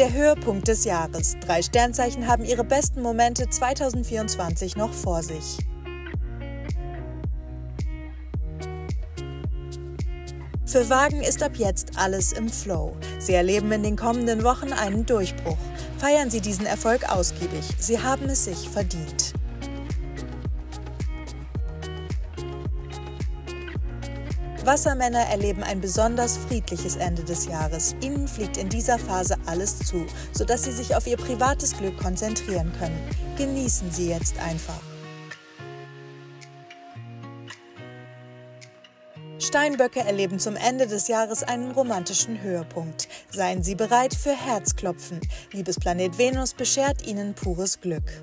Der Höhepunkt des Jahres. Drei Sternzeichen haben ihre besten Momente 2024 noch vor sich. Für Wagen ist ab jetzt alles im Flow. Sie erleben in den kommenden Wochen einen Durchbruch. Feiern Sie diesen Erfolg ausgiebig. Sie haben es sich verdient. Wassermänner erleben ein besonders friedliches Ende des Jahres. Ihnen fliegt in dieser Phase alles zu, sodass Sie sich auf Ihr privates Glück konzentrieren können. Genießen Sie jetzt einfach. Steinböcke erleben zum Ende des Jahres einen romantischen Höhepunkt. Seien Sie bereit für Herzklopfen. Liebesplanet Venus beschert Ihnen pures Glück.